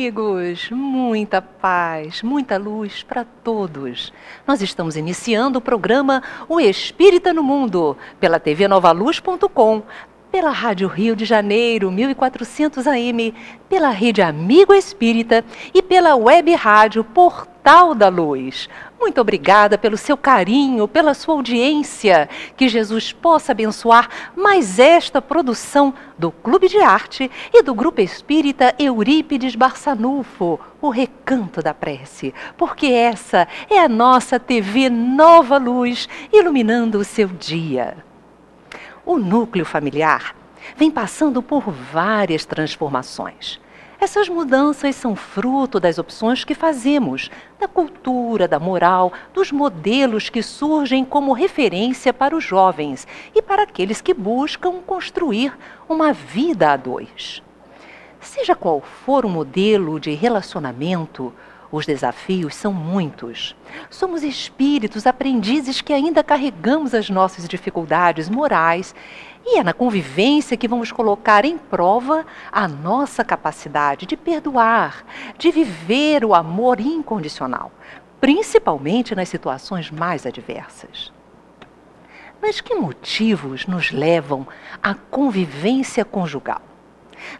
Amigos! Muita paz, muita luz para todos. Nós estamos iniciando o programa O Espírita no Mundo, pela tvnovaluz.com, pela Rádio Rio de Janeiro, 1400 AM, pela Rede Amigo Espírita e pela Web Rádio Portal da Luz. Muito obrigada pelo seu carinho, pela sua audiência. Que Jesus possa abençoar mais esta produção do Clube de Arte e do Grupo Espírita Eurípides Barçanufo, o Recanto da Prece, porque essa é a nossa TV Nova Luz, iluminando o seu dia. O núcleo familiar vem passando por várias transformações. Essas mudanças são fruto das opções que fazemos, da cultura, da moral, dos modelos que surgem como referência para os jovens e para aqueles que buscam construir uma vida a dois. Seja qual for o modelo de relacionamento, os desafios são muitos. Somos espíritos aprendizes que ainda carregamos as nossas dificuldades morais e é na convivência que vamos colocar em prova a nossa capacidade de perdoar, de viver o amor incondicional, principalmente nas situações mais adversas. Mas que motivos nos levam à convivência conjugal?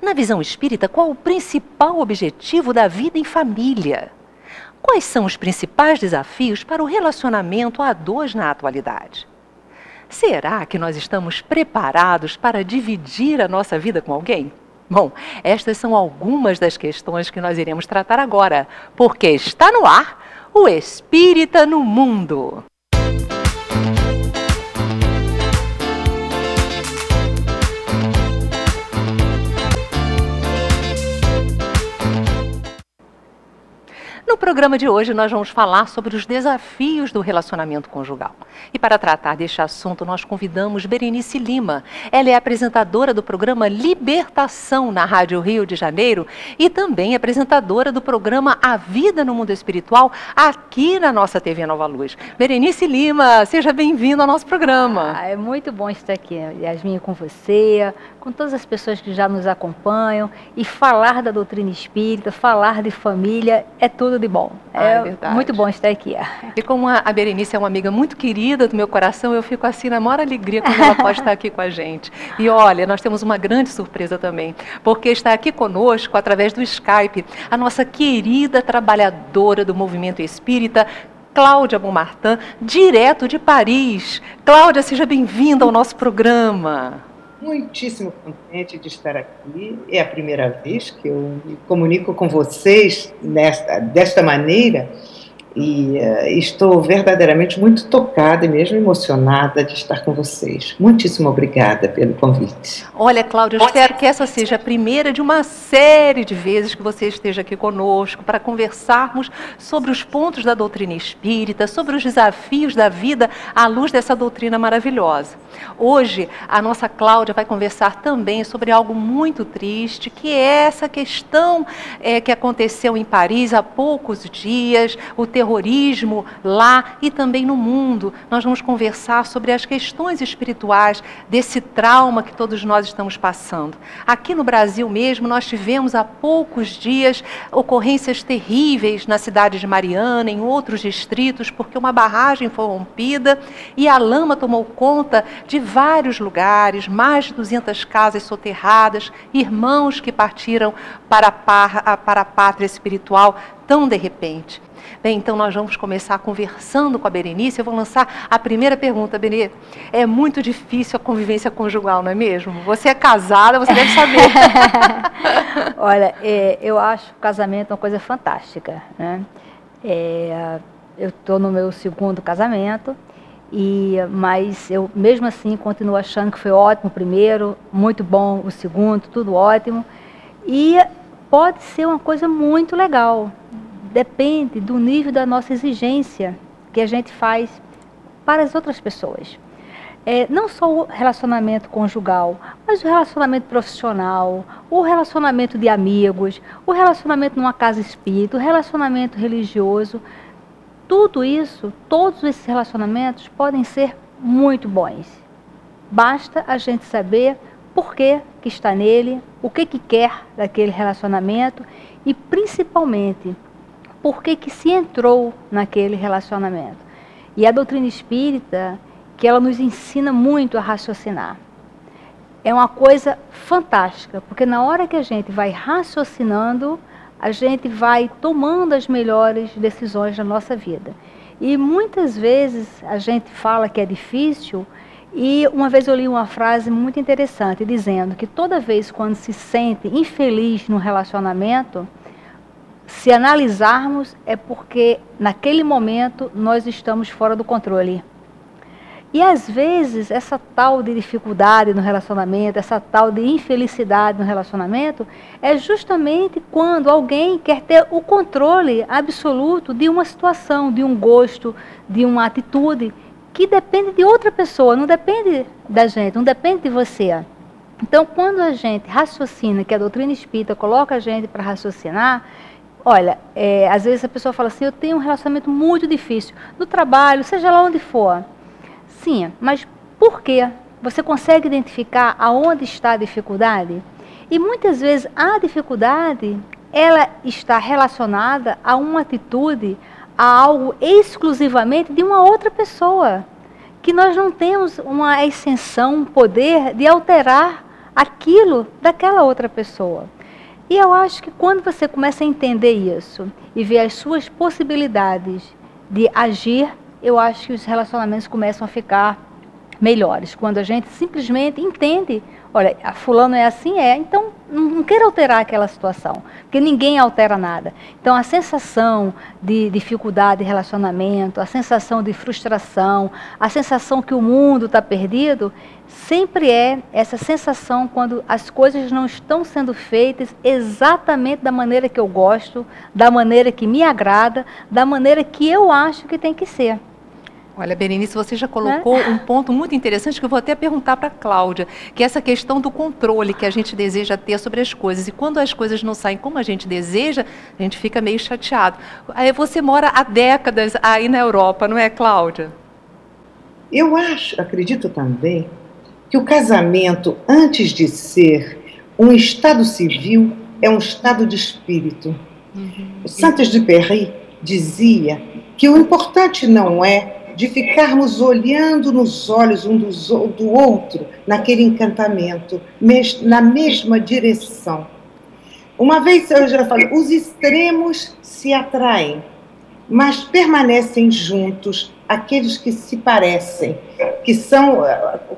Na visão espírita, qual o principal objetivo da vida em família? Quais são os principais desafios para o relacionamento a dois na atualidade? Será que nós estamos preparados para dividir a nossa vida com alguém? Bom, estas são algumas das questões que nós iremos tratar agora, porque está no ar o Espírita no Mundo. Programa de hoje, nós vamos falar sobre os desafios do relacionamento conjugal. E para tratar deste assunto, nós convidamos Berenice Lima. Ela é apresentadora do programa Libertação na Rádio Rio de Janeiro e também apresentadora do programa A Vida no Mundo Espiritual aqui na nossa TV Nova Luz. Berenice Lima, seja bem-vinda ao nosso programa. Ah, é muito bom estar aqui, Yasmin, com você, com todas as pessoas que já nos acompanham e falar da doutrina espírita, falar de família, é tudo de bom. Ah, é, é muito bom estar aqui. E como a Berenice é uma amiga muito querida do meu coração, eu fico assim na maior alegria quando ela pode estar aqui com a gente. E olha, nós temos uma grande surpresa também, porque está aqui conosco, através do Skype, a nossa querida trabalhadora do movimento espírita, Cláudia Bonmartin, direto de Paris. Cláudia, seja bem-vinda ao nosso programa muitíssimo contente de estar aqui. É a primeira vez que eu me comunico com vocês nesta, desta maneira e uh, estou verdadeiramente muito tocada e mesmo emocionada de estar com vocês. Muitíssimo obrigada pelo convite. Olha, Cláudia, eu espero que essa seja a primeira de uma série de vezes que você esteja aqui conosco para conversarmos sobre os pontos da doutrina espírita, sobre os desafios da vida à luz dessa doutrina maravilhosa. Hoje, a nossa Cláudia vai conversar também sobre algo muito triste, que é essa questão é, que aconteceu em Paris há poucos dias, o terrorismo lá e também no mundo. Nós vamos conversar sobre as questões espirituais desse trauma que todos nós estamos passando. Aqui no Brasil mesmo, nós tivemos há poucos dias ocorrências terríveis na cidade de Mariana, em outros distritos, porque uma barragem foi rompida e a lama tomou conta de vários lugares, mais de 200 casas soterradas, irmãos que partiram para a, para a pátria espiritual tão de repente. Bem, então nós vamos começar conversando com a Berenice. Eu vou lançar a primeira pergunta, Berenice. É muito difícil a convivência conjugal, não é mesmo? Você é casada, você deve saber. Olha, é, eu acho o casamento uma coisa fantástica. Né? É, eu estou no meu segundo casamento, e, mas eu mesmo assim continuo achando que foi ótimo o primeiro, muito bom o segundo, tudo ótimo. E pode ser uma coisa muito legal depende do nível da nossa exigência que a gente faz para as outras pessoas. É, não só o relacionamento conjugal, mas o relacionamento profissional, o relacionamento de amigos, o relacionamento numa casa espírita, o relacionamento religioso. Tudo isso, todos esses relacionamentos podem ser muito bons. Basta a gente saber por que, que está nele, o que, que quer daquele relacionamento e principalmente por que, que se entrou naquele relacionamento. E a doutrina espírita, que ela nos ensina muito a raciocinar. É uma coisa fantástica, porque na hora que a gente vai raciocinando, a gente vai tomando as melhores decisões da nossa vida. E muitas vezes a gente fala que é difícil, e uma vez eu li uma frase muito interessante dizendo que toda vez quando se sente infeliz no relacionamento, se analisarmos é porque naquele momento nós estamos fora do controle. E às vezes essa tal de dificuldade no relacionamento, essa tal de infelicidade no relacionamento, é justamente quando alguém quer ter o controle absoluto de uma situação, de um gosto, de uma atitude que depende de outra pessoa, não depende da gente, não depende de você. Então, quando a gente raciocina, que a doutrina espírita coloca a gente para raciocinar, olha, é, às vezes a pessoa fala assim: eu tenho um relacionamento muito difícil, no trabalho, seja lá onde for. Sim, mas por quê? Você consegue identificar aonde está a dificuldade? E muitas vezes a dificuldade, ela está relacionada a uma atitude, a algo exclusivamente de uma outra pessoa. Que nós não temos uma extensão, um poder de alterar aquilo daquela outra pessoa. E eu acho que quando você começa a entender isso e ver as suas possibilidades de agir eu acho que os relacionamentos começam a ficar melhores. Quando a gente simplesmente entende, olha, a fulano é assim, é, então não, não queira alterar aquela situação, porque ninguém altera nada. Então a sensação de dificuldade de relacionamento, a sensação de frustração, a sensação que o mundo está perdido, sempre é essa sensação quando as coisas não estão sendo feitas exatamente da maneira que eu gosto, da maneira que me agrada, da maneira que eu acho que tem que ser. Olha, Berenice, você já colocou um ponto muito interessante que eu vou até perguntar para a Cláudia, que é essa questão do controle que a gente deseja ter sobre as coisas. E quando as coisas não saem como a gente deseja, a gente fica meio chateado. Aí você mora há décadas aí na Europa, não é, Cláudia? Eu acho, acredito também, que o casamento, antes de ser um estado civil, é um estado de espírito. Uhum. Santos de Perry dizia que o importante não é de ficarmos olhando nos olhos um dos, do outro, naquele encantamento, mes, na mesma direção. Uma vez eu já falei, os extremos se atraem, mas permanecem juntos aqueles que se parecem, que são,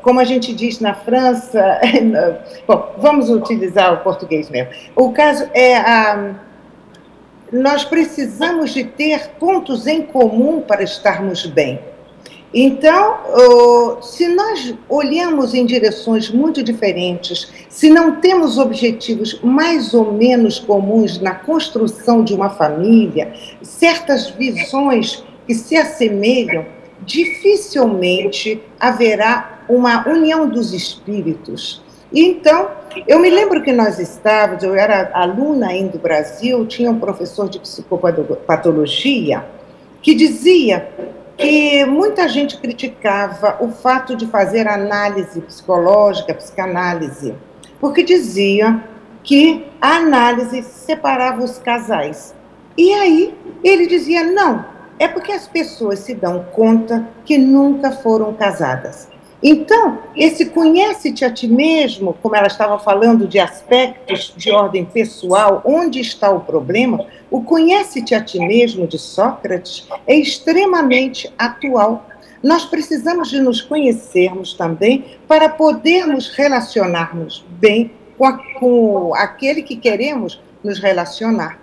como a gente diz na França, bom, vamos utilizar o português mesmo. O caso é a nós precisamos de ter pontos em comum para estarmos bem. Então, se nós olhamos em direções muito diferentes, se não temos objetivos mais ou menos comuns na construção de uma família, certas visões que se assemelham, dificilmente haverá uma união dos espíritos. Então, eu me lembro que nós estávamos, eu era aluna ainda do Brasil, tinha um professor de psicopatologia que dizia que muita gente criticava o fato de fazer análise psicológica, psicanálise, porque dizia que a análise separava os casais. E aí ele dizia: não, é porque as pessoas se dão conta que nunca foram casadas. Então, esse conhece-te a ti mesmo, como ela estava falando de aspectos de ordem pessoal, onde está o problema, o conhece-te a ti mesmo de Sócrates é extremamente atual. Nós precisamos de nos conhecermos também para podermos relacionarmos bem com, a, com aquele que queremos nos relacionar.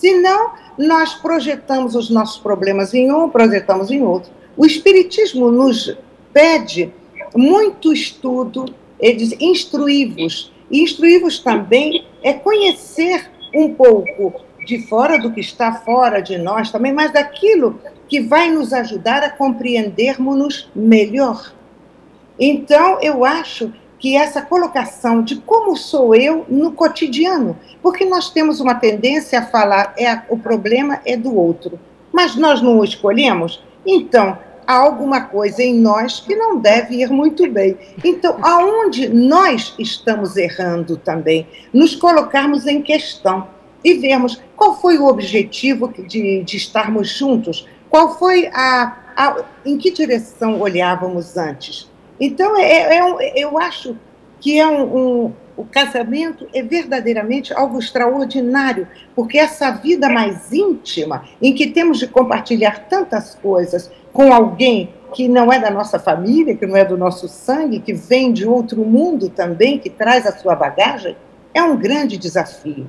Senão, nós projetamos os nossos problemas em um, projetamos em outro. O Espiritismo nos pede muito estudo, eles instruí-vos. E instruí-vos também é conhecer um pouco de fora do que está fora de nós também, mas daquilo que vai nos ajudar a compreendermos-nos melhor. Então, eu acho que essa colocação de como sou eu no cotidiano, porque nós temos uma tendência a falar é o problema é do outro, mas nós não o escolhemos. Então, há alguma coisa em nós que não deve ir muito bem. Então, aonde nós estamos errando também? Nos colocarmos em questão e vermos qual foi o objetivo de, de estarmos juntos, qual foi a, a, em que direção olhávamos antes. Então, é, é, eu acho que é um, um, o casamento é verdadeiramente algo extraordinário, porque essa vida mais íntima, em que temos de compartilhar tantas coisas com alguém que não é da nossa família, que não é do nosso sangue, que vem de outro mundo também, que traz a sua bagagem, é um grande desafio.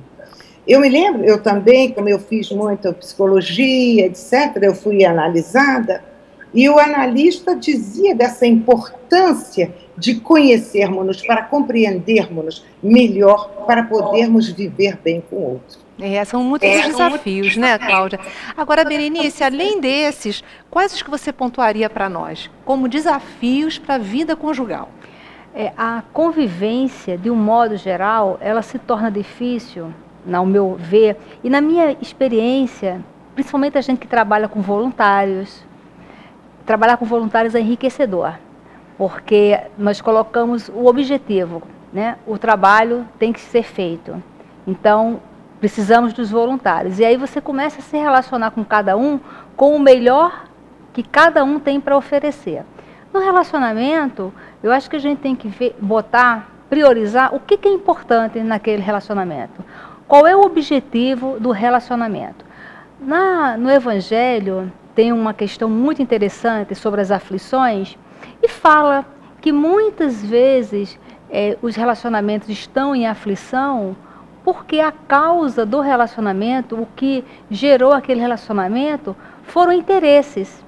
Eu me lembro, eu também, como eu fiz muita psicologia, etc., eu fui analisada, e o analista dizia dessa importância de conhecermos-nos para compreendermos-nos melhor, para podermos viver bem com o outro. É, são muitos é, desafios, né, Cláudia? Agora, Berenice, além desses, quais os que você pontuaria para nós como desafios para a vida conjugal? É, a convivência, de um modo geral, ela se torna difícil, ao meu ver, e na minha experiência, principalmente a gente que trabalha com voluntários, trabalhar com voluntários é enriquecedor, porque nós colocamos o objetivo, né? O trabalho tem que ser feito. Então, precisamos dos voluntários. E aí você começa a se relacionar com cada um com o melhor que cada um tem para oferecer. No relacionamento, eu acho que a gente tem que ver, botar, priorizar o que, que é importante naquele relacionamento. Qual é o objetivo do relacionamento? Na, no Evangelho, tem uma questão muito interessante sobre as aflições e fala que muitas vezes é, os relacionamentos estão em aflição porque a causa do relacionamento, o que gerou aquele relacionamento, foram interesses.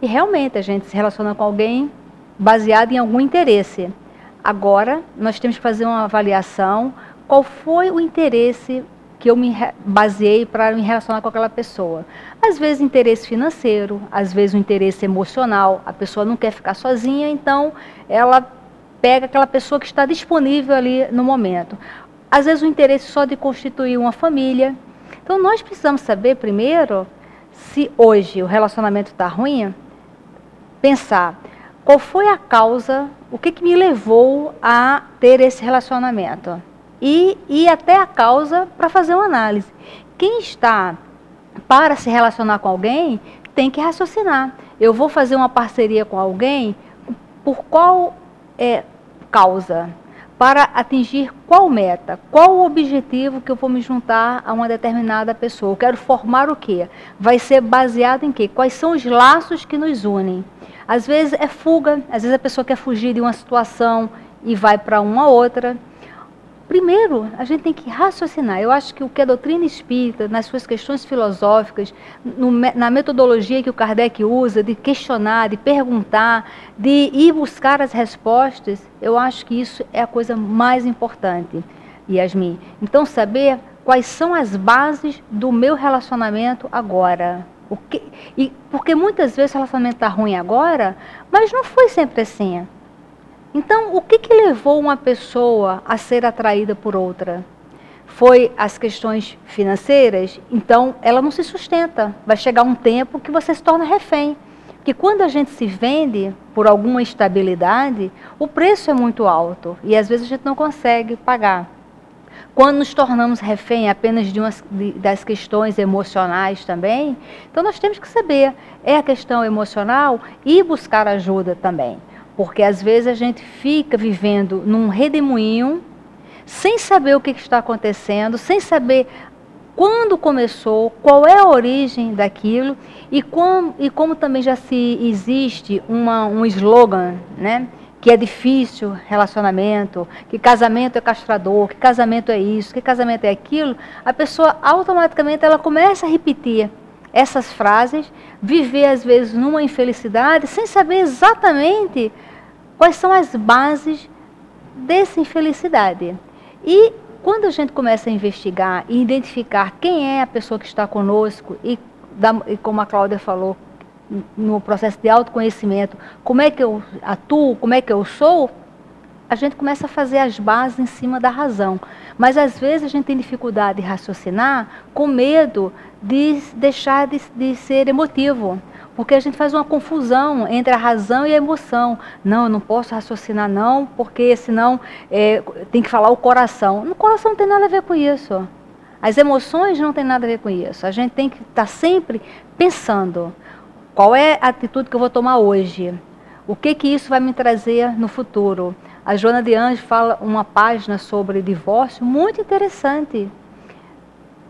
E realmente a gente se relaciona com alguém baseado em algum interesse. Agora, nós temos que fazer uma avaliação qual foi o interesse que eu me baseei para me relacionar com aquela pessoa. Às vezes interesse financeiro, às vezes o interesse emocional, a pessoa não quer ficar sozinha, então ela pega aquela pessoa que está disponível ali no momento. Às vezes o interesse só de constituir uma família. Então nós precisamos saber primeiro se hoje o relacionamento está ruim, pensar qual foi a causa, o que, que me levou a ter esse relacionamento e ir até a causa para fazer uma análise. Quem está para se relacionar com alguém tem que raciocinar. Eu vou fazer uma parceria com alguém por qual é, causa? Para atingir qual meta? Qual o objetivo que eu vou me juntar a uma determinada pessoa? Eu quero formar o quê? Vai ser baseado em quê? Quais são os laços que nos unem? Às vezes é fuga, às vezes a pessoa quer fugir de uma situação e vai para uma outra. Primeiro, a gente tem que raciocinar. Eu acho que o que a doutrina espírita, nas suas questões filosóficas, no, na metodologia que o Kardec usa, de questionar, de perguntar, de ir buscar as respostas, eu acho que isso é a coisa mais importante, Yasmin. Então, saber quais são as bases do meu relacionamento agora. O que, e, porque muitas vezes o relacionamento está ruim agora, mas não foi sempre assim. Então, o que, que levou uma pessoa a ser atraída por outra? Foi as questões financeiras? Então, ela não se sustenta. Vai chegar um tempo que você se torna refém. Porque quando a gente se vende por alguma estabilidade, o preço é muito alto e às vezes a gente não consegue pagar. Quando nos tornamos refém apenas de umas, de, das questões emocionais também, então nós temos que saber, é a questão emocional e buscar ajuda também. Porque às vezes a gente fica vivendo num redemoinho, sem saber o que está acontecendo, sem saber quando começou, qual é a origem daquilo e como, e como também já se existe uma, um slogan, né? Que é difícil relacionamento, que casamento é castrador, que casamento é isso, que casamento é aquilo, a pessoa automaticamente ela começa a repetir essas frases, viver às vezes numa infelicidade, sem saber exatamente quais são as bases dessa infelicidade. E quando a gente começa a investigar e identificar quem é a pessoa que está conosco e, e como a Cláudia falou, no processo de autoconhecimento, como é que eu atuo, como é que eu sou, a gente começa a fazer as bases em cima da razão. Mas às vezes a gente tem dificuldade de raciocinar com medo de deixar de, de ser emotivo. Porque a gente faz uma confusão entre a razão e a emoção. Não, eu não posso raciocinar não, porque senão é, tem que falar o coração. No coração não tem nada a ver com isso. As emoções não tem nada a ver com isso. A gente tem que estar tá sempre pensando qual é a atitude que eu vou tomar hoje. O que que isso vai me trazer no futuro? A Joana de Anjos fala uma página sobre divórcio muito interessante.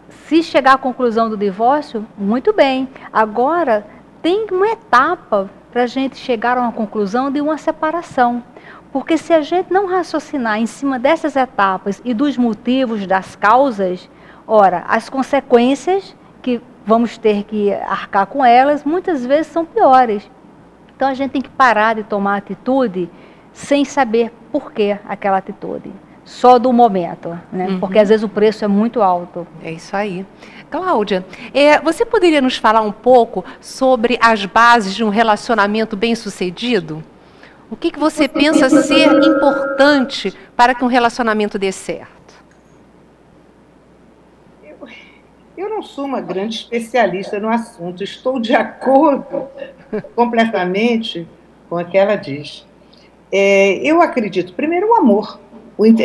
Se chegar à conclusão do divórcio, muito bem. Agora, tem uma etapa para a gente chegar a uma conclusão de uma separação. Porque se a gente não raciocinar em cima dessas etapas e dos motivos, das causas, ora, as consequências que vamos ter que arcar com elas, muitas vezes são piores. Então a gente tem que parar de tomar atitude sem saber por que aquela atitude só do momento, né? Uhum. Porque às vezes o preço é muito alto. É isso aí. Cláudia, é, você poderia nos falar um pouco sobre as bases de um relacionamento bem-sucedido? O que, que você pensa ser importante para que um relacionamento dê certo? Eu, eu não sou uma grande especialista no assunto, estou de acordo completamente com o que ela diz. É, eu acredito, primeiro, o amor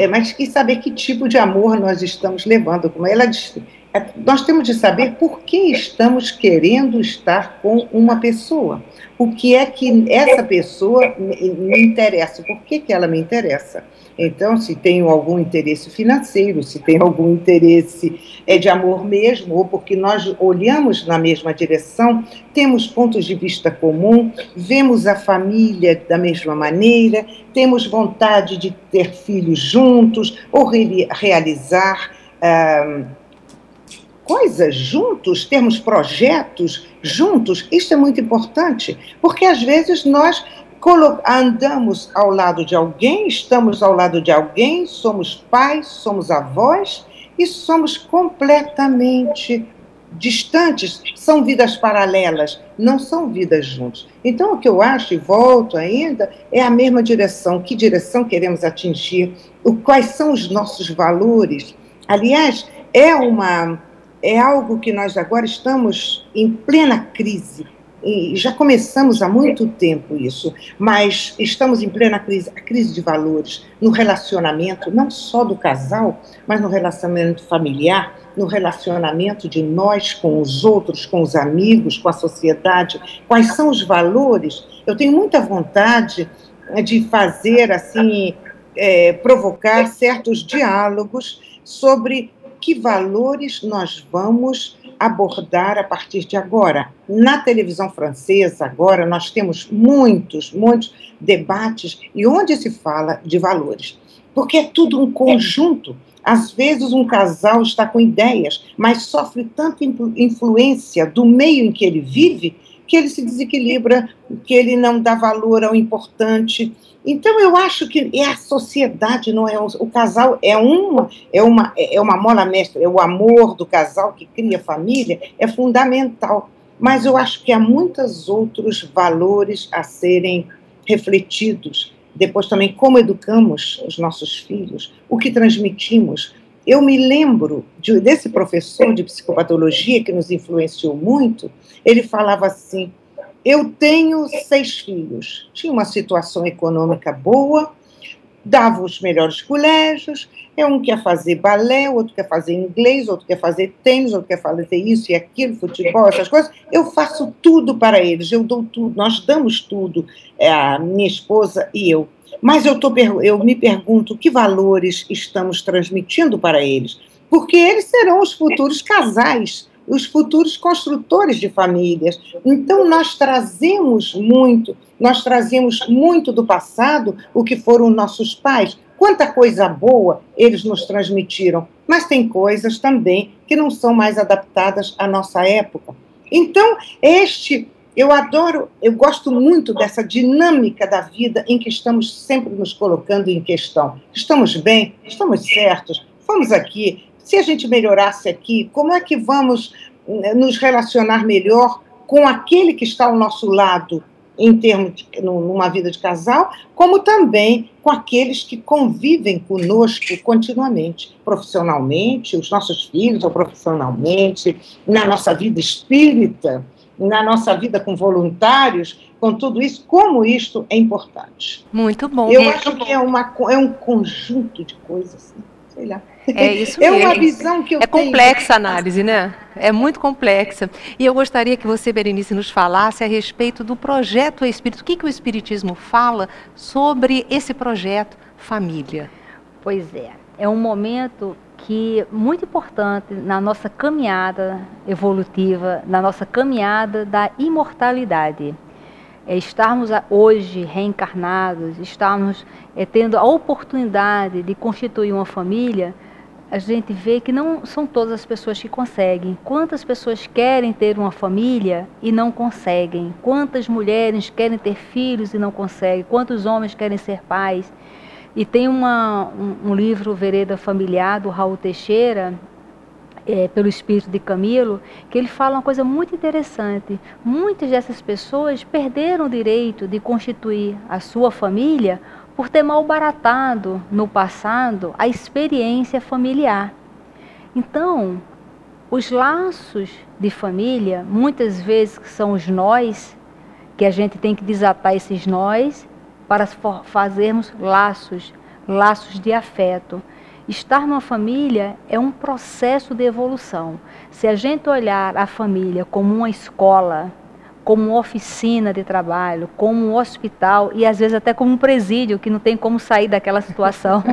mas quis saber que tipo de amor nós estamos levando. Como ela disse, é, nós temos de saber por que estamos querendo estar com uma pessoa. O que é que essa pessoa me interessa? Por que, que ela me interessa? Então, se tem algum interesse financeiro, se tem algum interesse é, de amor mesmo, ou porque nós olhamos na mesma direção, temos pontos de vista comum, vemos a família da mesma maneira, temos vontade de ter filhos juntos, ou re realizar. Ah, coisas juntos, termos projetos juntos, isso é muito importante, porque às vezes nós andamos ao lado de alguém, estamos ao lado de alguém, somos pais, somos avós e somos completamente distantes, são vidas paralelas, não são vidas juntos. Então, o que eu acho, e volto ainda, é a mesma direção. Que direção queremos atingir? O, quais são os nossos valores? Aliás, é uma é algo que nós agora estamos em plena crise e já começamos há muito tempo isso, mas estamos em plena crise, a crise de valores no relacionamento, não só do casal, mas no relacionamento familiar, no relacionamento de nós com os outros, com os amigos, com a sociedade. Quais são os valores? Eu tenho muita vontade de fazer assim, é, provocar certos diálogos sobre que valores nós vamos abordar a partir de agora. Na televisão francesa, agora, nós temos muitos, muitos debates e onde se fala de valores. Porque é tudo um conjunto. Às vezes, um casal está com ideias, mas sofre tanta influência do meio em que ele vive que ele se desequilibra, que ele não dá valor ao importante. Então eu acho que é a sociedade, não é o, o casal é uma é uma é uma mola mestra, é o amor do casal que cria família é fundamental. Mas eu acho que há muitos outros valores a serem refletidos. Depois também como educamos os nossos filhos, o que transmitimos. Eu me lembro de, desse professor de psicopatologia que nos influenciou muito, ele falava assim: Eu tenho seis filhos, tinha uma situação econômica boa, dava os melhores colégios, é um quer fazer balé, outro quer fazer inglês, outro quer fazer tênis, outro quer fazer isso e aquilo, futebol, essas coisas. Eu faço tudo para eles, eu dou tudo, nós damos tudo, é, a minha esposa e eu. Mas eu, tô, eu me pergunto que valores estamos transmitindo para eles, porque eles serão os futuros casais os futuros construtores de famílias. Então, nós trazemos muito, nós trazemos muito do passado, o que foram nossos pais. Quanta coisa boa eles nos transmitiram, mas tem coisas também que não são mais adaptadas à nossa época. Então, este eu adoro, eu gosto muito dessa dinâmica da vida em que estamos sempre nos colocando em questão. Estamos bem? Estamos certos? Fomos aqui, se a gente melhorasse aqui, como é que vamos né, nos relacionar melhor com aquele que está ao nosso lado em termos de numa vida de casal, como também com aqueles que convivem conosco continuamente, profissionalmente, os nossos filhos ou profissionalmente, na nossa vida espírita. na nossa vida com voluntários, com tudo isso, como isto é importante. Muito bom. Eu muito acho bom. que é, uma, é um conjunto de coisas, assim, sei lá. É isso é mesmo. uma visão que eu É tenho. complexa a análise, né? É muito complexa. E eu gostaria que você, Berenice, nos falasse a respeito do projeto Espírito. O que, que o Espiritismo fala sobre esse projeto Família? Pois é, é um momento que muito importante na nossa caminhada evolutiva, na nossa caminhada da imortalidade. É estarmos hoje reencarnados, estarmos é, tendo a oportunidade de constituir uma família, a gente vê que não são todas as pessoas que conseguem. Quantas pessoas querem ter uma família e não conseguem? Quantas mulheres querem ter filhos e não conseguem? Quantos homens querem ser pais? E tem uma, um, um livro, Vereda Familiar, do Raul Teixeira, é, pelo espírito de Camilo, que ele fala uma coisa muito interessante. Muitas dessas pessoas perderam o direito de constituir a sua família por ter malbaratado no passado a experiência familiar. Então, os laços de família, muitas vezes que são os nós, que a gente tem que desatar esses nós para fazermos laços, laços de afeto. Estar numa família é um processo de evolução. Se a gente olhar a família como uma escola, como oficina de trabalho, como um hospital e às vezes até como um presídio que não tem como sair daquela situação.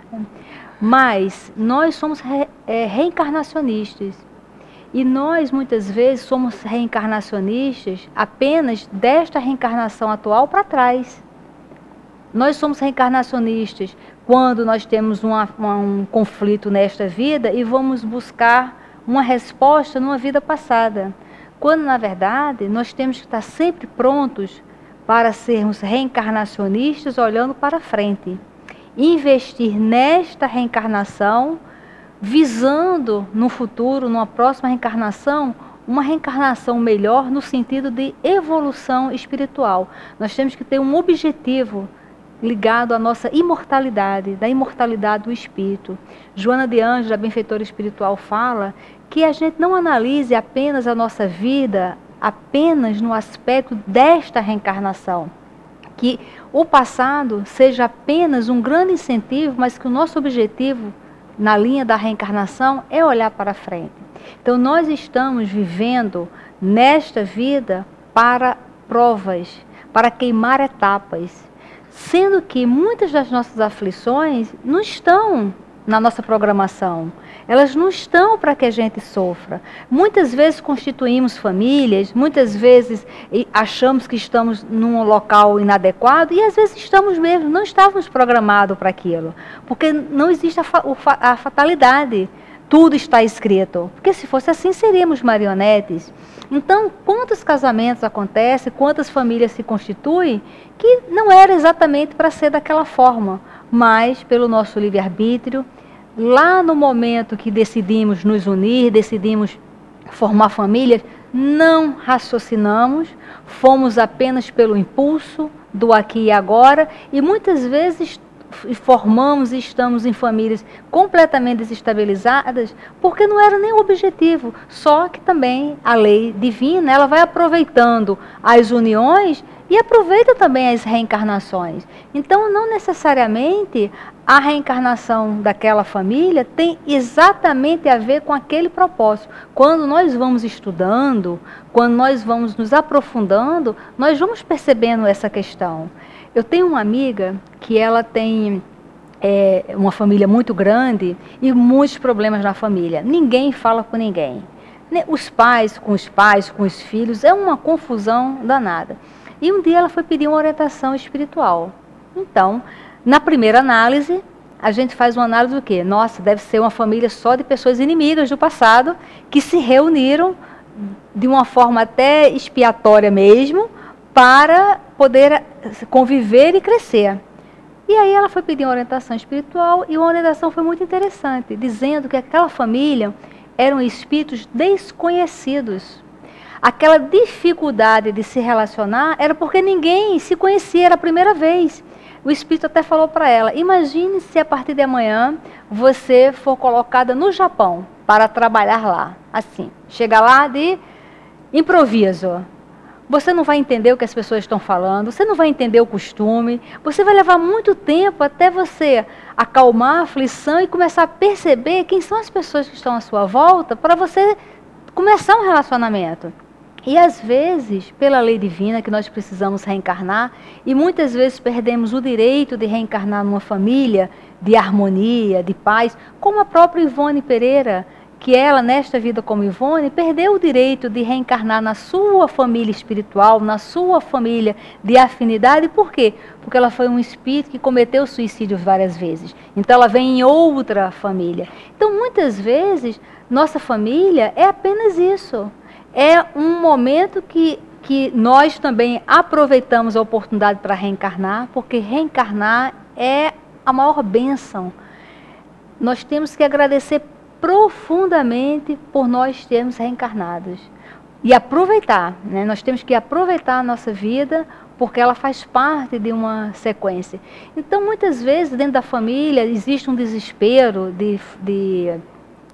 Mas nós somos re, é, reencarnacionistas. E nós muitas vezes somos reencarnacionistas apenas desta reencarnação atual para trás. Nós somos reencarnacionistas quando nós temos uma, uma, um conflito nesta vida e vamos buscar uma resposta numa vida passada. Quando, na verdade, nós temos que estar sempre prontos para sermos reencarnacionistas olhando para frente. Investir nesta reencarnação, visando no futuro, numa próxima reencarnação, uma reencarnação melhor no sentido de evolução espiritual. Nós temos que ter um objetivo ligado à nossa imortalidade, da imortalidade do espírito. Joana de Anjos, a benfeitora espiritual, fala que a gente não analise apenas a nossa vida apenas no aspecto desta reencarnação. Que o passado seja apenas um grande incentivo, mas que o nosso objetivo na linha da reencarnação é olhar para frente. Então nós estamos vivendo nesta vida para provas, para queimar etapas, sendo que muitas das nossas aflições não estão na nossa programação. Elas não estão para que a gente sofra. Muitas vezes constituímos famílias, muitas vezes achamos que estamos num local inadequado e às vezes estamos mesmo, não estávamos programados para aquilo. Porque não existe a, a fatalidade. Tudo está escrito. Porque se fosse assim, seríamos marionetes. Então, quantos casamentos acontecem, quantas famílias se constituem, que não era exatamente para ser daquela forma, mas pelo nosso livre-arbítrio, lá no momento que decidimos nos unir, decidimos formar famílias, não raciocinamos, fomos apenas pelo impulso do aqui e agora, e muitas vezes formamos e estamos em famílias completamente desestabilizadas, porque não era nem o objetivo, só que também a lei divina, ela vai aproveitando as uniões e aproveita também as reencarnações. Então, não necessariamente a reencarnação daquela família tem exatamente a ver com aquele propósito. Quando nós vamos estudando, quando nós vamos nos aprofundando, nós vamos percebendo essa questão. Eu tenho uma amiga que ela tem é, uma família muito grande e muitos problemas na família. Ninguém fala com ninguém. Os pais com os pais, com os filhos, é uma confusão danada. E um dia ela foi pedir uma orientação espiritual. Então, na primeira análise, a gente faz uma análise do quê? Nossa, deve ser uma família só de pessoas inimigas do passado que se reuniram de uma forma até expiatória mesmo para poder conviver e crescer. E aí ela foi pedir uma orientação espiritual e uma orientação foi muito interessante, dizendo que aquela família eram espíritos desconhecidos. Aquela dificuldade de se relacionar era porque ninguém se conhecia, era a primeira vez. O espírito até falou para ela: imagine se a partir de amanhã você for colocada no Japão para trabalhar lá. Assim, chega lá de improviso. Você não vai entender o que as pessoas estão falando, você não vai entender o costume, você vai levar muito tempo até você acalmar a aflição e começar a perceber quem são as pessoas que estão à sua volta para você começar um relacionamento. E às vezes, pela lei divina, que nós precisamos reencarnar, e muitas vezes perdemos o direito de reencarnar numa família de harmonia, de paz, como a própria Ivone Pereira que ela, nesta vida como Ivone, perdeu o direito de reencarnar na sua família espiritual, na sua família de afinidade. Por quê? Porque ela foi um espírito que cometeu suicídio várias vezes. Então ela vem em outra família. Então, muitas vezes, nossa família é apenas isso. É um momento que, que nós também aproveitamos a oportunidade para reencarnar, porque reencarnar é a maior bênção. Nós temos que agradecer profundamente por nós termos reencarnados. E aproveitar, né? nós temos que aproveitar a nossa vida porque ela faz parte de uma sequência. Então, muitas vezes, dentro da família, existe um desespero de, de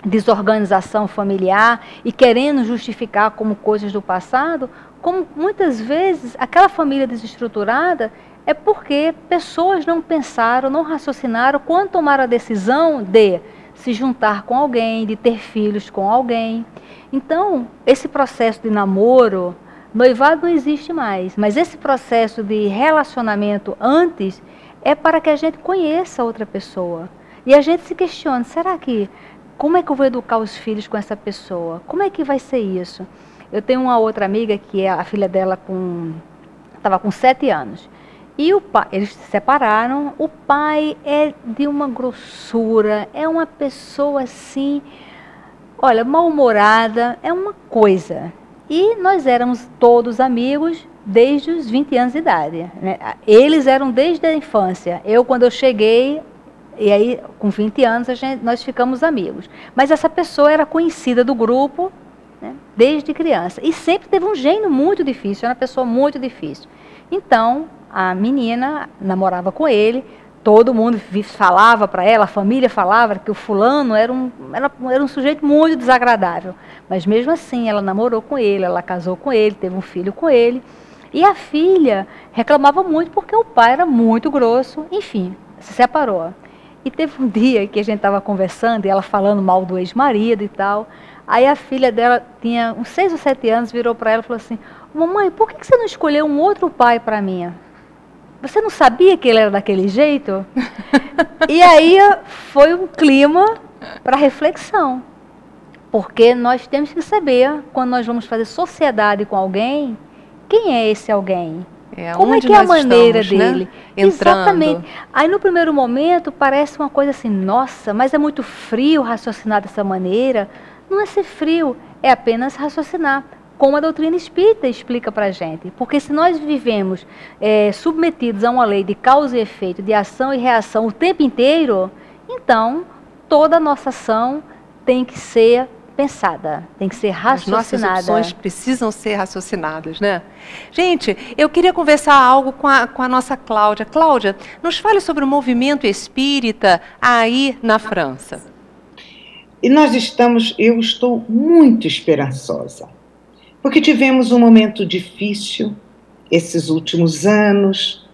desorganização familiar e querendo justificar como coisas do passado, como muitas vezes aquela família desestruturada é porque pessoas não pensaram, não raciocinaram quando tomaram a decisão de se juntar com alguém, de ter filhos com alguém. Então, esse processo de namoro, noivado não existe mais, mas esse processo de relacionamento antes é para que a gente conheça outra pessoa. E a gente se questione, será que como é que eu vou educar os filhos com essa pessoa? Como é que vai ser isso? Eu tenho uma outra amiga que é a filha dela com estava com sete anos. E o pai, eles se separaram. O pai é de uma grossura, é uma pessoa assim, olha, mal-humorada, é uma coisa. E nós éramos todos amigos desde os 20 anos de idade. Né? Eles eram desde a infância. Eu, quando eu cheguei, e aí com 20 anos, gente, nós ficamos amigos. Mas essa pessoa era conhecida do grupo né, desde criança. E sempre teve um gênio muito difícil, era uma pessoa muito difícil. Então, a menina namorava com ele, todo mundo falava para ela, a família falava que o fulano era um, era, era um sujeito muito desagradável. Mas mesmo assim, ela namorou com ele, ela casou com ele, teve um filho com ele. E a filha reclamava muito porque o pai era muito grosso, enfim, se separou. E teve um dia que a gente estava conversando e ela falando mal do ex-marido e tal. Aí a filha dela tinha uns seis ou sete anos, virou para ela e falou assim: Mamãe, por que você não escolheu um outro pai para mim? Você não sabia que ele era daquele jeito? e aí foi um clima para reflexão. Porque nós temos que saber, quando nós vamos fazer sociedade com alguém, quem é esse alguém? É, Como é que é a maneira estamos, né? dele? Né? Exatamente. Aí no primeiro momento parece uma coisa assim, nossa, mas é muito frio raciocinar dessa maneira. Não é ser frio, é apenas raciocinar como a doutrina espírita explica para a gente. Porque se nós vivemos é, submetidos a uma lei de causa e efeito, de ação e reação o tempo inteiro, então toda a nossa ação tem que ser pensada, tem que ser raciocinada. As nossas opções precisam ser raciocinadas, né? Gente, eu queria conversar algo com a, com a nossa Cláudia. Cláudia, nos fale sobre o movimento espírita aí na França. E nós estamos, eu estou muito esperançosa porque tivemos um momento difícil esses últimos anos,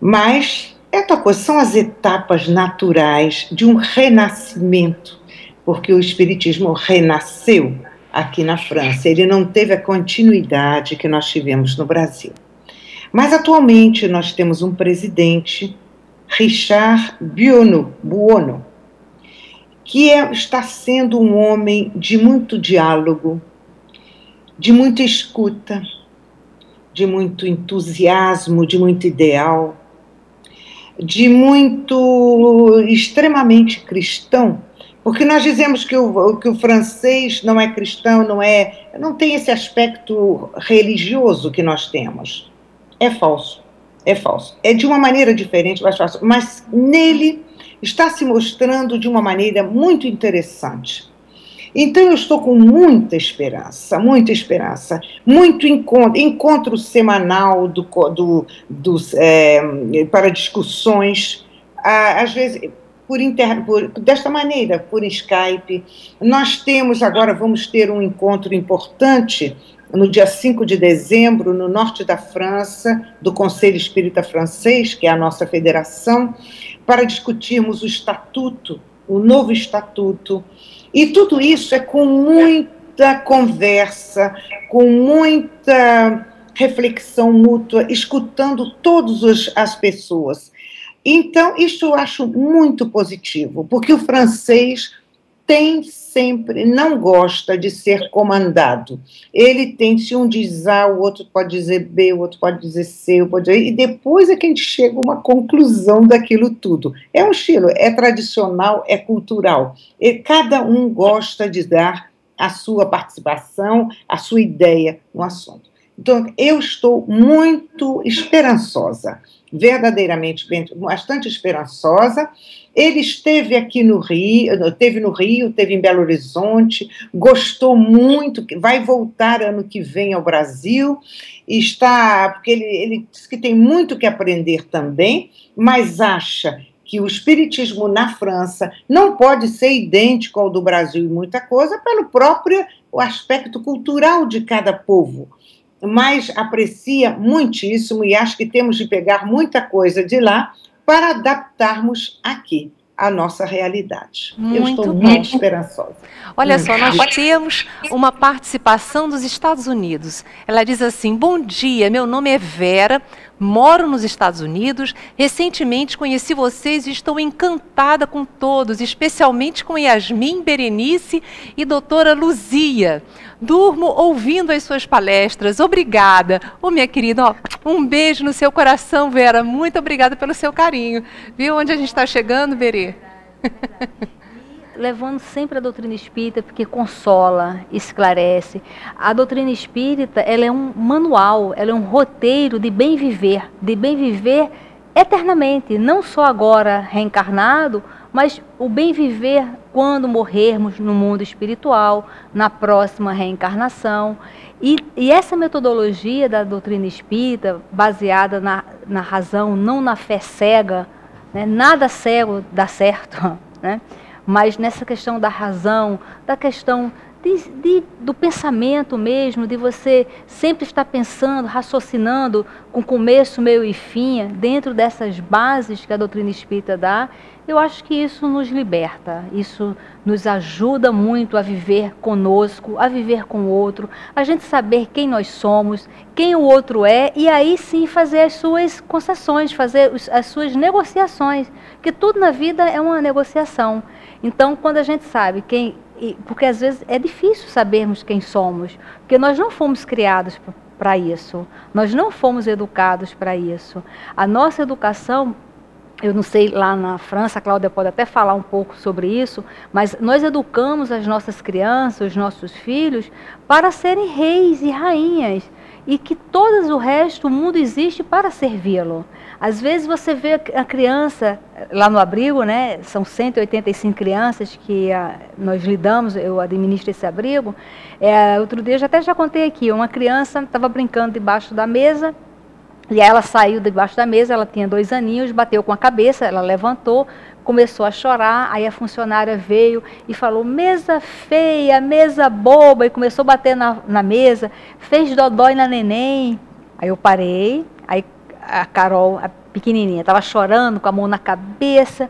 mas é coisa, são as etapas naturais de um renascimento, porque o Espiritismo renasceu aqui na França, ele não teve a continuidade que nós tivemos no Brasil. Mas atualmente nós temos um presidente, Richard Buono, Buono que é, está sendo um homem de muito diálogo, de muita escuta, de muito entusiasmo, de muito ideal, de muito extremamente cristão, porque nós dizemos que o, que o francês não é cristão, não é, não tem esse aspecto religioso que nós temos. É falso, é falso. É de uma maneira diferente, mas nele está se mostrando de uma maneira muito interessante. Então eu estou com muita esperança, muita esperança, muito encontro, encontro semanal do, do, é, para discussões, às vezes por desta maneira, por Skype. Nós temos agora, vamos ter um encontro importante no dia 5 de dezembro, no norte da França, do Conselho Espírita Francês, que é a nossa federação, para discutirmos o estatuto, o novo estatuto. E tudo isso é com muita conversa, com muita reflexão mútua, escutando todas as pessoas. Então, isso eu acho muito positivo, porque o francês tem sempre, não gosta de ser comandado. Ele tem, se um diz A, o outro pode dizer B, o outro pode dizer C, pode dizer, e depois é que a gente chega a uma conclusão daquilo tudo. É um estilo, é tradicional, é cultural. E cada um gosta de dar a sua participação, a sua ideia no assunto. Então, eu estou muito esperançosa, verdadeiramente bastante esperançosa. Ele esteve aqui no Rio, teve no Rio, teve em Belo Horizonte, gostou muito, vai voltar ano que vem ao Brasil, está, porque ele, ele diz que tem muito que aprender também, mas acha que o espiritismo na França não pode ser idêntico ao do Brasil em muita coisa pelo próprio aspecto cultural de cada povo. Mas aprecia muitíssimo e acho que temos de pegar muita coisa de lá para adaptarmos aqui a nossa realidade. Muito Eu estou bem. muito esperançosa. Olha hum. só, nós temos uma participação dos Estados Unidos. Ela diz assim: Bom dia, meu nome é Vera, moro nos Estados Unidos. Recentemente conheci vocês e estou encantada com todos, especialmente com Yasmin, Berenice e doutora Luzia. Durmo ouvindo as suas palestras. Obrigada. Ô, oh, minha querida, ó, um beijo no seu coração, Vera. Muito obrigada pelo seu carinho. Viu onde a gente está chegando, Berê? levando sempre a doutrina espírita, porque consola, esclarece. A doutrina espírita, ela é um manual, ela é um roteiro de bem viver, de bem viver eternamente, não só agora reencarnado, mas o bem viver quando morrermos no mundo espiritual, na próxima reencarnação. E, e essa metodologia da doutrina espírita, baseada na, na razão, não na fé cega, né? nada cego dá certo, né? mas nessa questão da razão, da questão de, de, do pensamento mesmo, de você sempre estar pensando, raciocinando com começo, meio e fim, dentro dessas bases que a doutrina espírita dá, eu acho que isso nos liberta, isso nos ajuda muito a viver conosco, a viver com o outro, a gente saber quem nós somos, quem o outro é, e aí sim fazer as suas concessões, fazer as suas negociações, que tudo na vida é uma negociação. Então, quando a gente sabe quem. Porque às vezes é difícil sabermos quem somos, porque nós não fomos criados para isso, nós não fomos educados para isso. A nossa educação eu não sei, lá na França, a Cláudia pode até falar um pouco sobre isso, mas nós educamos as nossas crianças, os nossos filhos, para serem reis e rainhas. E que todo o resto, o mundo existe para servi-lo. Às vezes você vê a criança lá no abrigo, né? São 185 crianças que a, ah, nós lidamos, eu administro esse abrigo. É, outro dia, já até já contei aqui, uma criança estava brincando debaixo da mesa e ela saiu debaixo da mesa, ela tinha dois aninhos, bateu com a cabeça, ela levantou, começou a chorar, aí a funcionária veio e falou, mesa feia, mesa boba, e começou a bater na, na mesa, fez dodói na neném. Aí eu parei, aí a Carol, a pequenininha, estava chorando com a mão na cabeça.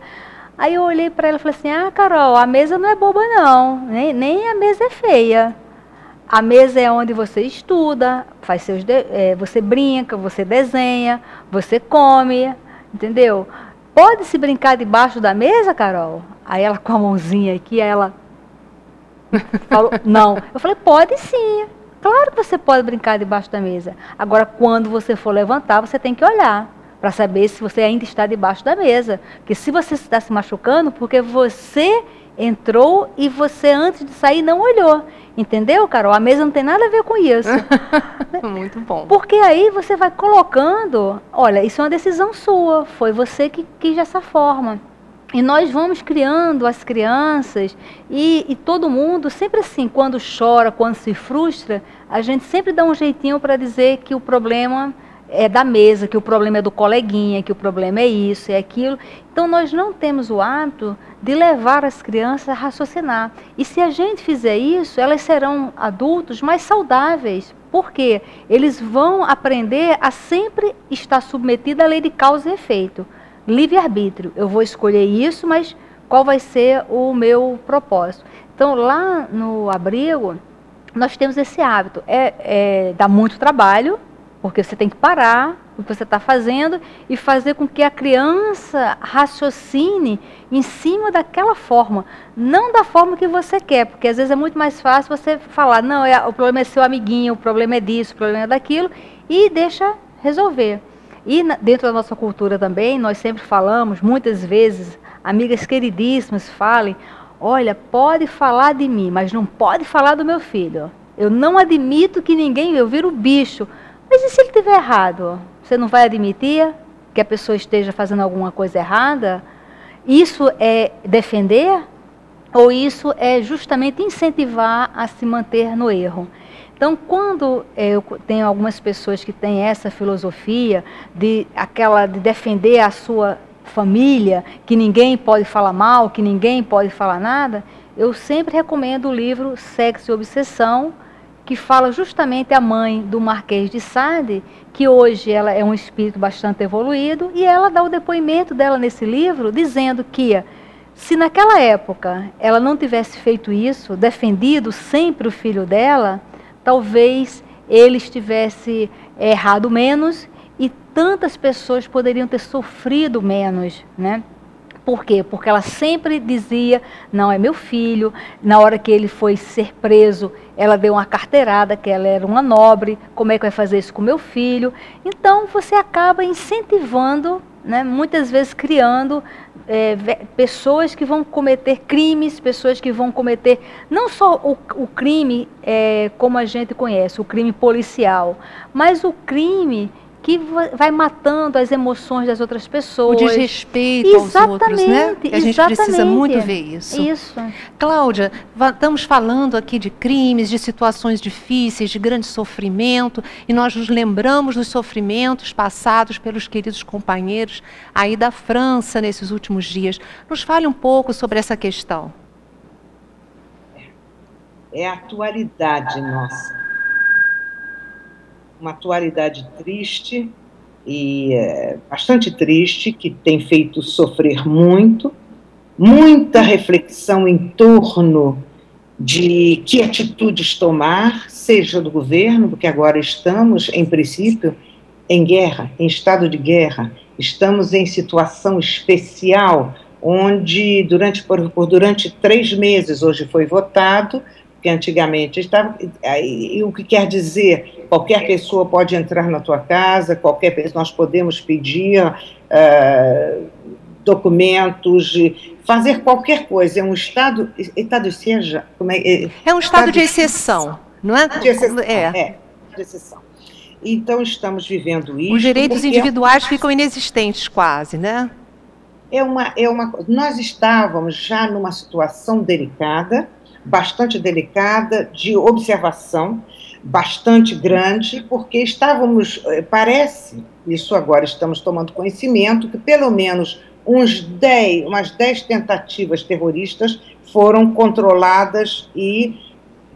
Aí eu olhei para ela e falei assim: Ah, Carol, a mesa não é boba, não, nem, nem a mesa é feia. A mesa é onde você estuda, faz seus é, você brinca, você desenha, você come, entendeu? Pode se brincar debaixo da mesa, Carol? Aí ela com a mãozinha aqui, ela falou: Não. Eu falei: Pode sim. Claro que você pode brincar debaixo da mesa. Agora, quando você for levantar, você tem que olhar para saber se você ainda está debaixo da mesa. Porque se você está se machucando, porque você entrou e você antes de sair não olhou. Entendeu, Carol? A mesa não tem nada a ver com isso. Muito bom. Porque aí você vai colocando, olha, isso é uma decisão sua, foi você que quis dessa forma. E nós vamos criando as crianças e, e, todo mundo, sempre assim, quando chora, quando se frustra, a gente sempre dá um jeitinho para dizer que o problema é da mesa, que o problema é do coleguinha, que o problema é isso, é aquilo. Então nós não temos o hábito de levar as crianças a raciocinar. E se a gente fizer isso, elas serão adultos mais saudáveis, porque eles vão aprender a sempre estar submetidos à lei de causa e efeito. Livre-arbítrio. Eu vou escolher isso, mas qual vai ser o meu propósito? Então, lá no abrigo, nós temos esse hábito. É, é, dá muito trabalho, porque você tem que parar o que você está fazendo e fazer com que a criança raciocine em cima daquela forma, não da forma que você quer, porque às vezes é muito mais fácil você falar, não, é, o problema é seu amiguinho, o problema é disso, o problema é daquilo, e deixa resolver. E na, dentro da nossa cultura também, nós sempre falamos, muitas vezes, amigas queridíssimas falem, olha, pode falar de mim, mas não pode falar do meu filho. Eu não admito que ninguém, eu viro bicho. Mas e se ele estiver errado? Você não vai admitir que a pessoa esteja fazendo alguma coisa errada? Isso é defender? Ou isso é justamente incentivar a se manter no erro? Então, quando eu tenho algumas pessoas que têm essa filosofia de aquela de defender a sua família, que ninguém pode falar mal, que ninguém pode falar nada, eu sempre recomendo o livro Sexo e Obsessão, que fala justamente a mãe do Marquês de Sade, que hoje ela é um espírito bastante evoluído, e ela dá o depoimento dela nesse livro, dizendo que se naquela época ela não tivesse feito isso, defendido sempre o filho dela, talvez ele estivesse errado menos e tantas pessoas poderiam ter sofrido menos, né? Por quê? Porque ela sempre dizia: não é meu filho. Na hora que ele foi ser preso, ela deu uma carteirada, que ela era uma nobre. Como é que vai fazer isso com meu filho? Então você acaba incentivando, né, muitas vezes criando é, pessoas que vão cometer crimes, pessoas que vão cometer não só o, o crime é, como a gente conhece, o crime policial, mas o crime que vai matando as emoções das outras pessoas. O desrespeito exatamente, aos outros, né? Que a gente exatamente. precisa muito ver isso. Isso. Cláudia, estamos falando aqui de crimes, de situações difíceis, de grande sofrimento, e nós nos lembramos dos sofrimentos passados pelos queridos companheiros aí da França nesses últimos dias. Nos fale um pouco sobre essa questão. É a atualidade nossa uma atualidade triste e é, bastante triste, que tem feito sofrer muito, muita reflexão em torno de que atitudes tomar, seja do governo, porque agora estamos, em princípio, em guerra, em estado de guerra, estamos em situação especial, onde durante, por, por durante três meses, hoje foi votado, que antigamente estava, e, o que quer dizer, qualquer pessoa pode entrar na tua casa, qualquer pessoa, nós podemos pedir uh, documentos, fazer qualquer coisa, é um estado, estado seja, como é, é, é um estado, estado de exceção, não é? De exceção, é. é, de exceção. Então estamos vivendo isso. Os direitos individuais é ficam inexistentes quase, né? É uma, é uma, nós estávamos já numa situação delicada, bastante delicada, de observação, bastante grande, porque estávamos, eh, parece, isso agora estamos tomando conhecimento, que pelo menos uns 10, umas 10 tentativas terroristas foram controladas e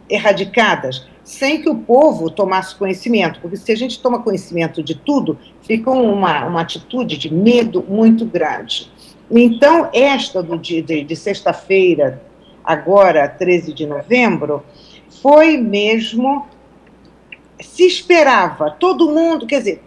erradicadas, sem que o povo tomasse conhecimento, porque se a gente toma conhecimento de tudo, fica uma, uma atitude de medo muito grande. Então, esta do dia de, de sexta-feira, agora 13 de novembro, foi mesmo se esperava, todo mundo, quer dizer,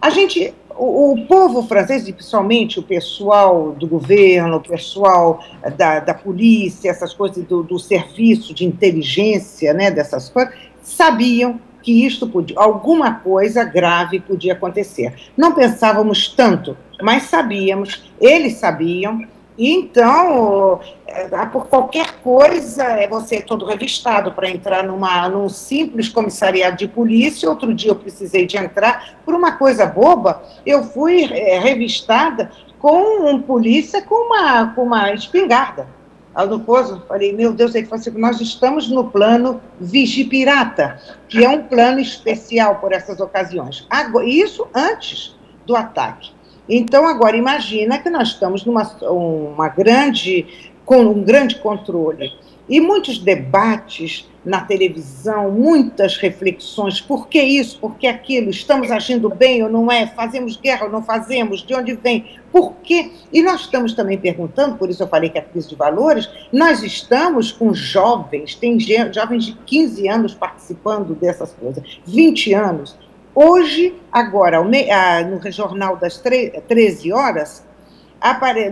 a gente, o, o povo francês, e principalmente o pessoal do governo, o pessoal da, da polícia, essas coisas do, do serviço de inteligência, né, dessas coisas, sabiam que isto podia, alguma coisa grave podia acontecer. Não pensávamos tanto, mas sabíamos, eles sabiam, então, é, por qualquer coisa, é você todo revistado para entrar numa, num simples comissariado de polícia. Outro dia eu precisei de entrar por uma coisa boba, eu fui é, revistada com um polícia com uma, com uma espingarda. Aldo Pozo, falei, meu Deus, ele falou assim, nós estamos no plano Vigipirata, que é um plano especial por essas ocasiões. Isso antes do ataque. Então, agora, imagina que nós estamos numa uma grande, com um grande controle. E muitos debates na televisão, muitas reflexões, por que isso, por que aquilo, estamos agindo bem ou não é, fazemos guerra ou não fazemos, de onde vem, por quê? E nós estamos também perguntando, por isso eu falei que é crise de valores, nós estamos com jovens, tem jovens de 15 anos participando dessas coisas, 20 anos. Hoje, agora, no jornal das 13 horas,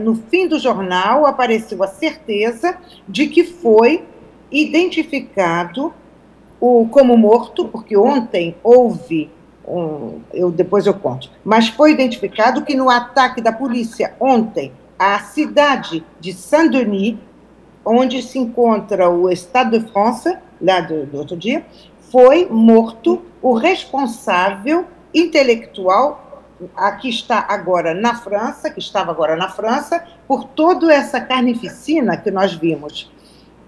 no fim do jornal apareceu a certeza de que foi identificado o, como morto, porque ontem houve, um, eu, depois eu conto, mas foi identificado que no ataque da polícia ontem à cidade de Saint-Denis, onde se encontra o Estado de France, lá do, do outro dia, foi morto o responsável intelectual aqui está agora na França, que estava agora na França, por toda essa carnificina que nós vimos.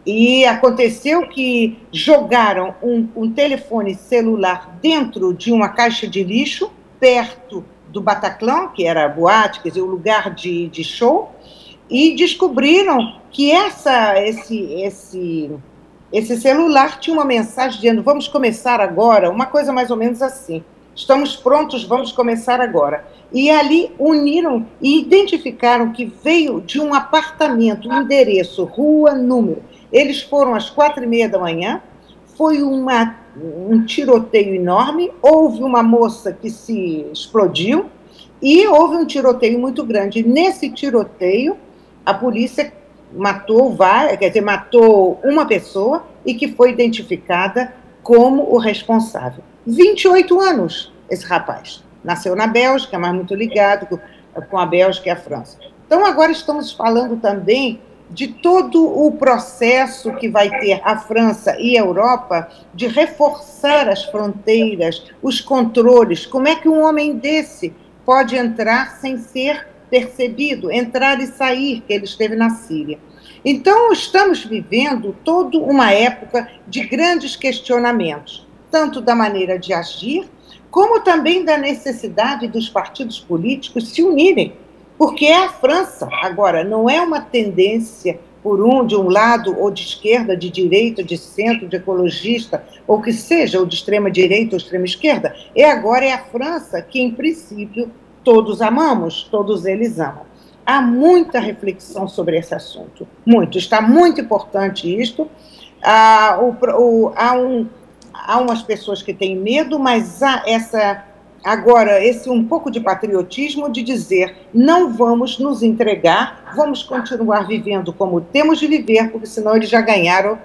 E aconteceu que jogaram um, um, telefone celular dentro de uma caixa de lixo, perto do Bataclan, que era a boate, quer dizer, o lugar de, de show, e descobriram que essa, esse, esse, esse celular tinha uma mensagem dizendo: vamos começar agora, uma coisa mais ou menos assim. Estamos prontos, vamos começar agora. E ali uniram e identificaram que veio de um apartamento, endereço, rua, número eles foram às quatro e meia da manhã, foi uma, um tiroteio enorme, houve uma moça que se explodiu e houve um tiroteio muito grande. Nesse tiroteio, a polícia matou, vai, quer dizer, matou uma pessoa e que foi identificada como o responsável. 28 anos, esse rapaz. Nasceu na Bélgica, mas muito ligado com a Bélgica e a França. Então, agora estamos falando também de todo o processo que vai ter a França e a Europa de reforçar as fronteiras, os controles. Como é que um homem desse pode entrar sem ser percebido, entrar e sair, que ele esteve na Síria? Então, estamos vivendo toda uma época de grandes questionamentos, tanto da maneira de agir, como também da necessidade dos partidos políticos se unirem porque é a França. Agora, não é uma tendência por um, de um lado, ou de esquerda, de direita, de centro, de ecologista, ou que seja, ou de extrema direita ou extrema esquerda. É agora é a França que, em princípio, todos amamos, todos eles amam. Há muita reflexão sobre esse assunto, muito. Está muito importante isto. Há, o, o, há, um, há umas pessoas que têm medo, mas há essa agora esse um pouco de patriotismo de dizer não vamos nos entregar, vamos continuar vivendo como temos de viver, porque senão eles já ganharam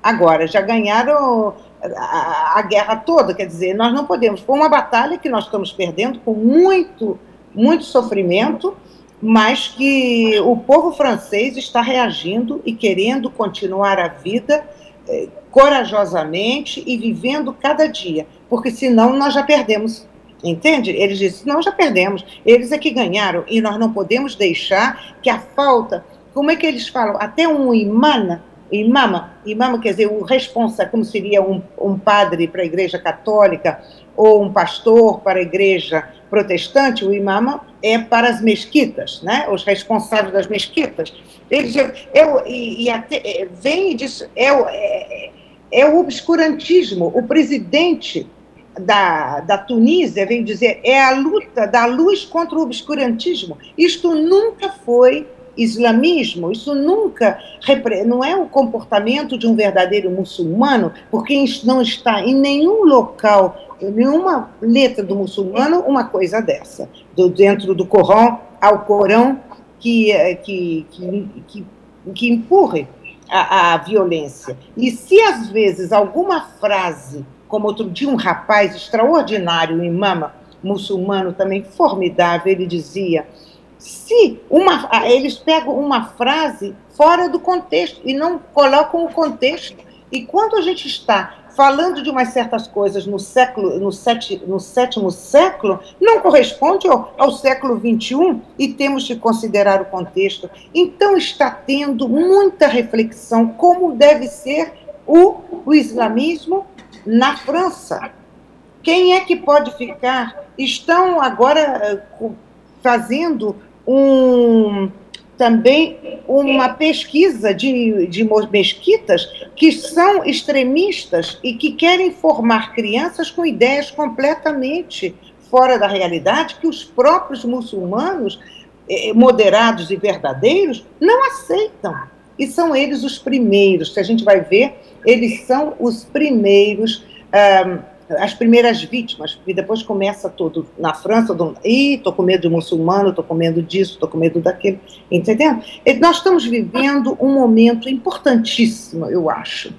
agora, já ganharam a, a, guerra toda, quer dizer, nós não podemos. Foi uma batalha que nós estamos perdendo com muito, muito sofrimento, mas que o povo francês está reagindo e querendo continuar a vida eh, corajosamente e vivendo cada dia, porque senão nós já perdemos Entende? Eles dizem, não, já perdemos. Eles é que ganharam e nós não podemos deixar que a falta, como é que eles falam? Até um imana, imama, imama quer dizer o responsável, como seria um, um padre para a igreja católica ou um pastor para a igreja protestante, o imama é para as mesquitas, né? os responsáveis das mesquitas. Eles, é, e, e até, é, vem disso, é, é, é o obscurantismo. O presidente da, da Tunísia veio dizer é a luta da luz contra o obscurantismo. Isto nunca foi islamismo, isso nunca não é o comportamento de um verdadeiro muçulmano, porque não está em nenhum local, em nenhuma letra do muçulmano, uma coisa dessa, do, dentro do Corão ao Corão que, que, que, que, que empurre a, a violência. E se às vezes alguma frase como outro dia um rapaz extraordinário, um imama muçulmano também formidável, ele dizia, se uma, eles pegam uma frase fora do contexto e não colocam o contexto E quando a gente está falando de umas certas coisas no século, no, sete, no sétimo século, não corresponde ao, ao século XXI e temos de considerar o contexto. Então está tendo muita reflexão como deve ser o, o islamismo na França. Quem é que pode ficar? Estão agora eh, fazendo um também uma pesquisa de, de mesquitas que são extremistas e que querem formar crianças com ideias completamente fora da realidade, que os próprios muçulmanos, eh, moderados e verdadeiros, não aceitam. E são eles os primeiros, que a gente vai ver, eles são os primeiros. Ah, as primeiras vítimas, e depois começa tudo na França, do, Ih, tô com medo de muçulmano, tô com medo disso, tô com medo daquilo, entendendo? E nós estamos vivendo um momento importantíssimo, eu acho.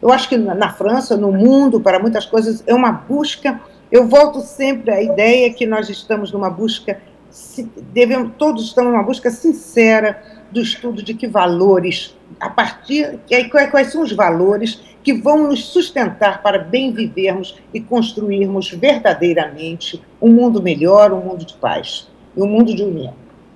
Eu acho que na, na França, no mundo, para muitas coisas, é uma busca, eu volto sempre à ideia que nós estamos numa busca, devemos, todos estamos numa busca sincera do estudo de que valores, a partir, quais são os valores que vão nos sustentar para bem vivermos e construirmos verdadeiramente um mundo melhor, um mundo de paz e um mundo de união.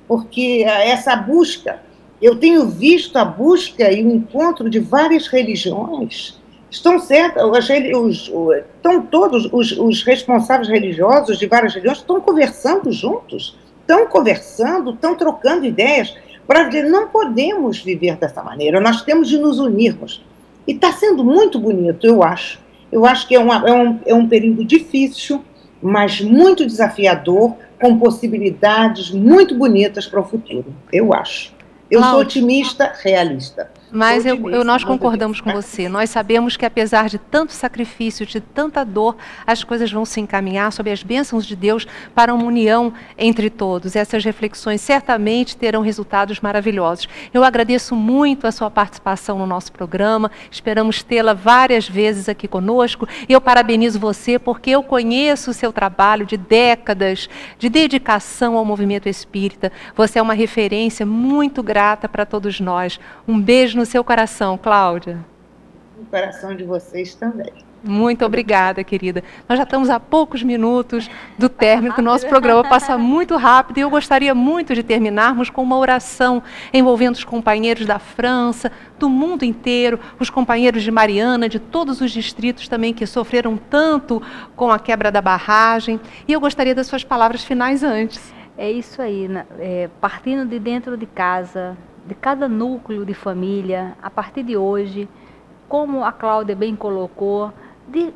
Porque essa busca, eu tenho visto a busca e o encontro de várias religiões. Estão certas, os, estão todos os, os responsáveis religiosos de várias religiões estão conversando juntos, estão conversando, estão trocando ideias para dizer não podemos viver dessa maneira, nós temos de nos unirmos. E está sendo muito bonito, eu acho. Eu acho que é, uma, é, um, é um período difícil, mas muito desafiador, com possibilidades muito bonitas para o futuro, eu acho. Eu Cláudia. sou otimista, realista. Mas eu, eu, nós concordamos com você. Nós sabemos que apesar de tanto sacrifício, de tanta dor, as coisas vão se encaminhar sob as bênçãos de Deus para uma união entre todos. Essas reflexões certamente terão resultados maravilhosos. Eu agradeço muito a sua participação no nosso programa. Esperamos tê-la várias vezes aqui conosco. Eu parabenizo você porque eu conheço o seu trabalho de décadas de dedicação ao movimento espírita. Você é uma referência muito grata para todos nós. Um beijo no seu coração, Cláudia. No coração de vocês também. Muito obrigada, querida. Nós já estamos a poucos minutos do término do nosso programa, passa muito rápido e eu gostaria muito de terminarmos com uma oração envolvendo os companheiros da França, do mundo inteiro, os companheiros de Mariana, de todos os distritos também que sofreram tanto com a quebra da barragem. E eu gostaria das suas palavras finais antes. É isso aí, é, partindo de dentro de casa, de cada núcleo de família, a partir de hoje, como a Cláudia bem colocou, de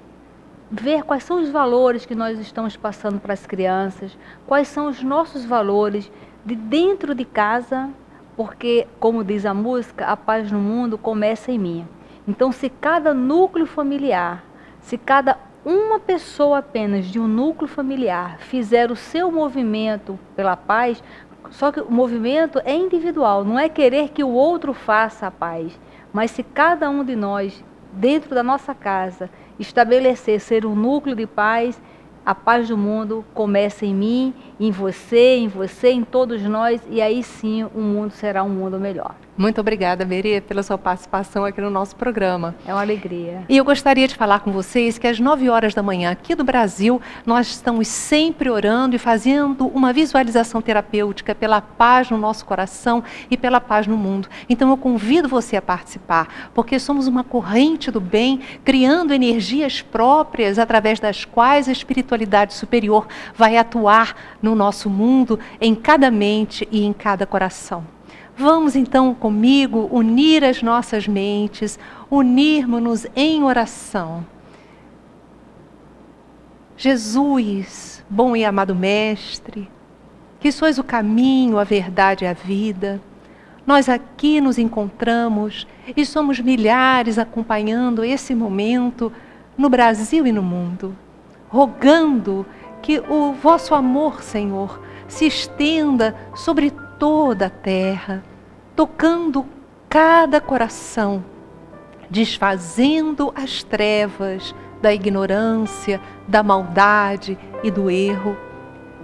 ver quais são os valores que nós estamos passando para as crianças, quais são os nossos valores de dentro de casa, porque, como diz a música, a paz no mundo começa em mim. Então, se cada núcleo familiar, se cada uma pessoa apenas de um núcleo familiar fizer o seu movimento pela paz, só que o movimento é individual, não é querer que o outro faça a paz, mas se cada um de nós, dentro da nossa casa, estabelecer ser um núcleo de paz, a paz do mundo começa em mim, em você, em você, em todos nós, e aí sim o mundo será um mundo melhor. Muito obrigada, Berê, pela sua participação aqui no nosso programa. É uma alegria. E eu gostaria de falar com vocês que às 9 horas da manhã, aqui do Brasil, nós estamos sempre orando e fazendo uma visualização terapêutica pela paz no nosso coração e pela paz no mundo. Então eu convido você a participar, porque somos uma corrente do bem, criando energias próprias através das quais a espiritualidade superior vai atuar no nosso mundo, em cada mente e em cada coração. Vamos então comigo unir as nossas mentes, unirmos-nos em oração. Jesus, bom e amado Mestre, que sois o caminho, a verdade e a vida, nós aqui nos encontramos e somos milhares acompanhando esse momento no Brasil e no mundo, rogando que o vosso amor, Senhor, se estenda sobre toda a terra tocando cada coração, desfazendo as trevas da ignorância, da maldade e do erro.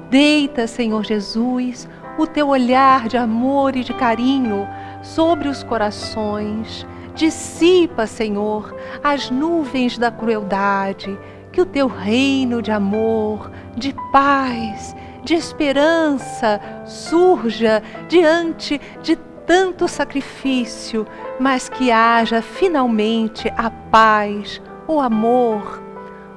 Deita, Senhor Jesus, o teu olhar de amor e de carinho sobre os corações Dissipa, Senhor, as nuvens da crueldade, que o teu reino de amor, de paz, de esperança surja diante de tanto sacrifício, mas que haja finalmente a paz, o amor,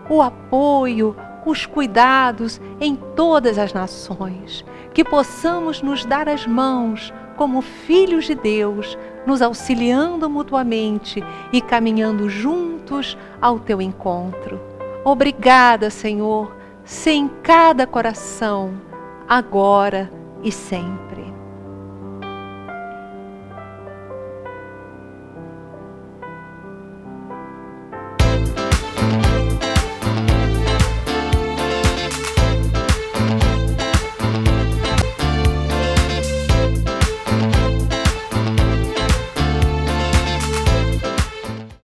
o apoio, os cuidados em todas as nações, que possamos nos dar as mãos como filhos de Deus, nos auxiliando mutuamente e caminhando juntos ao teu encontro. Obrigada, Senhor, sem cada coração, agora e sempre.